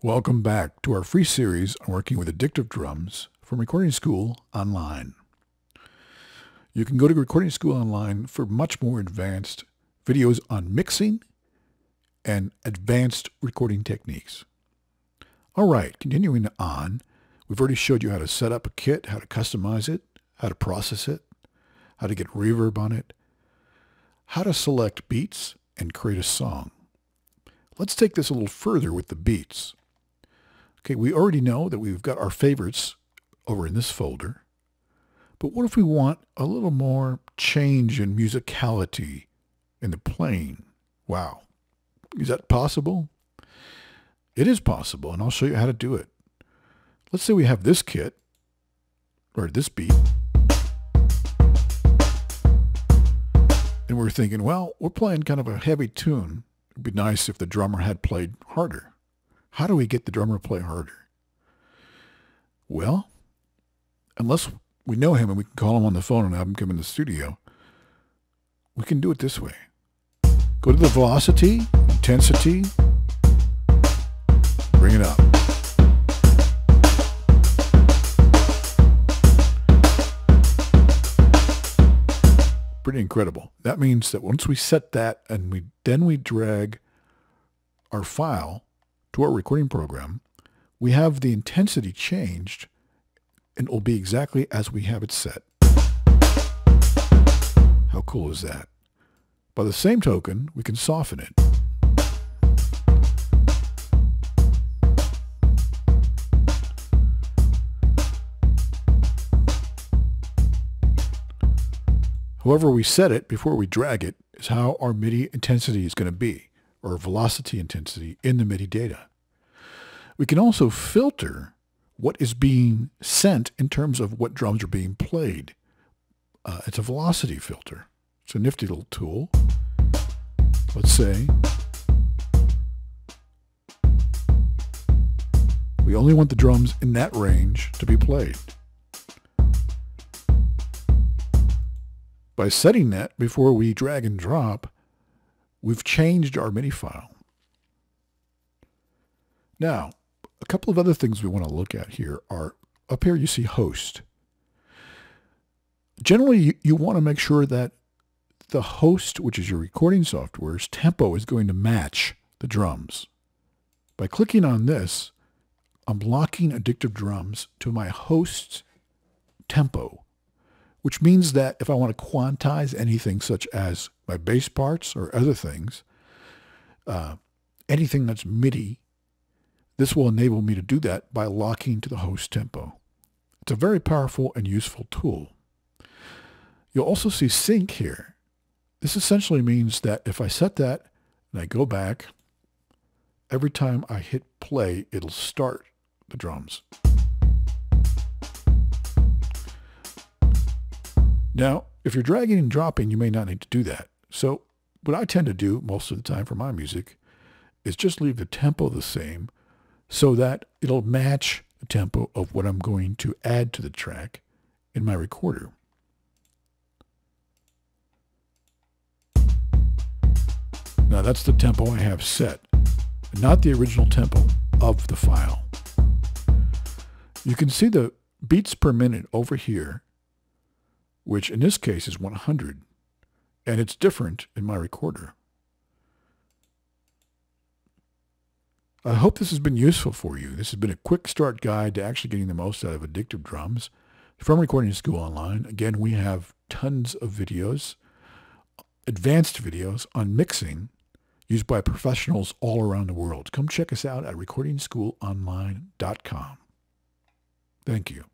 Welcome back to our free series on working with addictive drums from Recording School Online. You can go to Recording School Online for much more advanced videos on mixing and advanced recording techniques. All right, continuing on, we've already showed you how to set up a kit, how to customize it, how to process it, how to get reverb on it, how to select beats and create a song. Let's take this a little further with the beats. Okay, we already know that we've got our favorites over in this folder. But what if we want a little more change in musicality in the playing? Wow. Is that possible? It is possible, and I'll show you how to do it. Let's say we have this kit, or this beat. And we're thinking, well, we're playing kind of a heavy tune. It'd be nice if the drummer had played harder. How do we get the drummer to play harder? Well, unless we know him and we can call him on the phone and have him come in the studio, we can do it this way. Go to the velocity, intensity, bring it up. Pretty incredible. That means that once we set that and we then we drag our file to our recording program, we have the intensity changed and it will be exactly as we have it set. How cool is that? By the same token, we can soften it. However we set it before we drag it is how our MIDI intensity is going to be, or velocity intensity in the MIDI data. We can also filter what is being sent in terms of what drums are being played. Uh, it's a velocity filter. It's a nifty little tool. Let's say we only want the drums in that range to be played. By setting that before we drag and drop, we've changed our MIDI file. Now, a couple of other things we want to look at here are up here you see host. Generally, you, you want to make sure that the host, which is your recording software's tempo is going to match the drums. By clicking on this, I'm locking Addictive Drums to my host's tempo, which means that if I want to quantize anything such as my bass parts or other things, uh, anything that's MIDI this will enable me to do that by locking to the host tempo. It's a very powerful and useful tool. You'll also see sync here. This essentially means that if I set that and I go back, every time I hit play, it'll start the drums. Now, if you're dragging and dropping, you may not need to do that. So what I tend to do most of the time for my music is just leave the tempo the same so that it'll match the tempo of what I'm going to add to the track in my recorder. Now that's the tempo I have set, not the original tempo of the file. You can see the beats per minute over here, which in this case is 100, and it's different in my recorder. I hope this has been useful for you. This has been a quick start guide to actually getting the most out of addictive drums from Recording School Online. Again, we have tons of videos, advanced videos on mixing used by professionals all around the world. Come check us out at recordingschoolonline.com. Thank you.